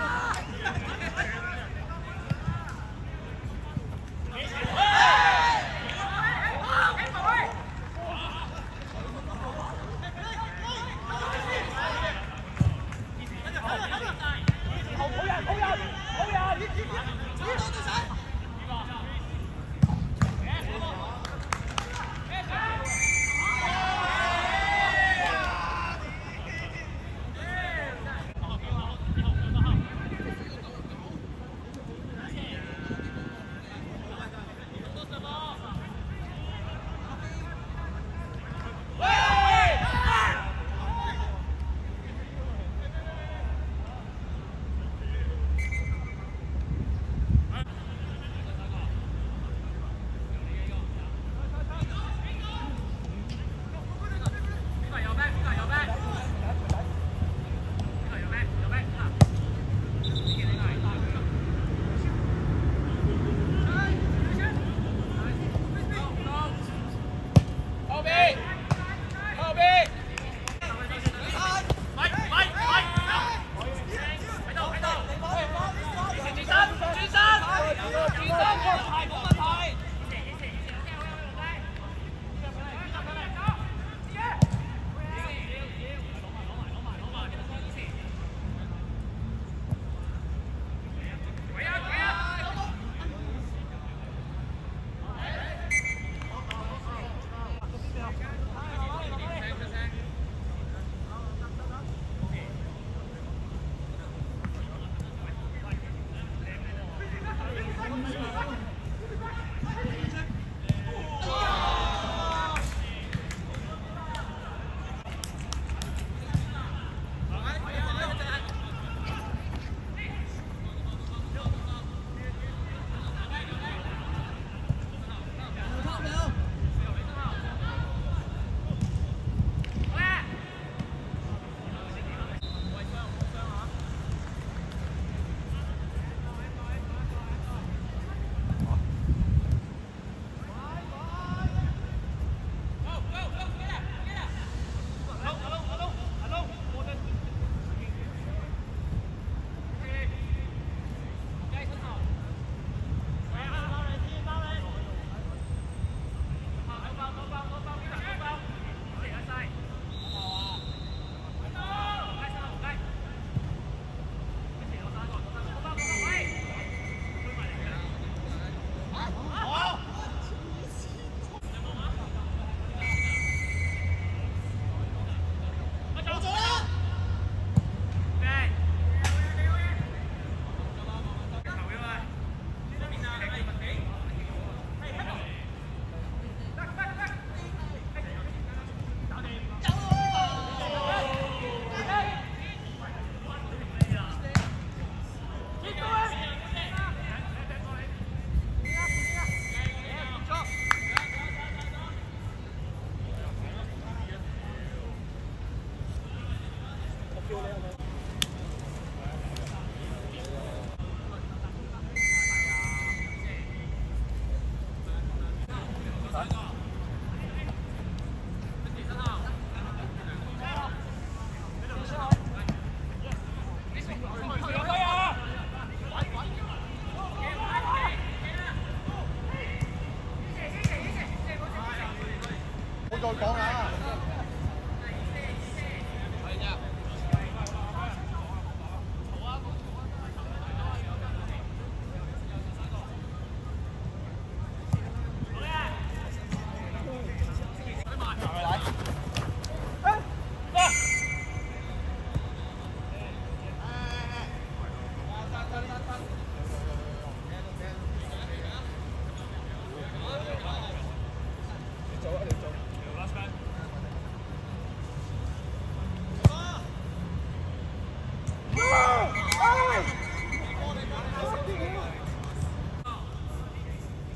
Ah! Thank you.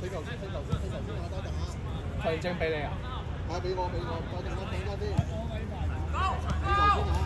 死球先，俾頭先，俾頭先，打打打！強證俾你啊！啊，俾我，俾我，打定啦，等陣先。死球先啊！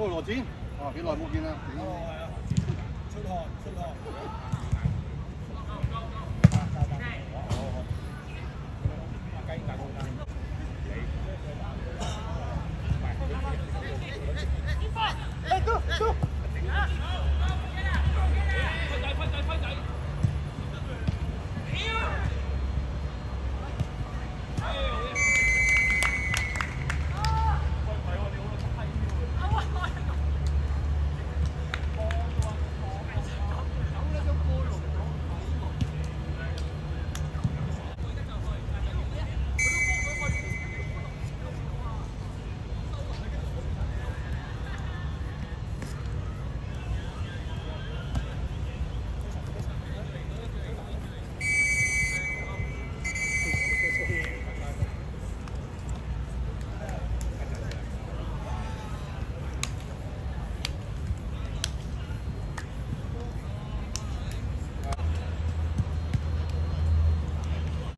哦，羅展，哦幾耐冇見啦？哦，係啊，出汗出汗。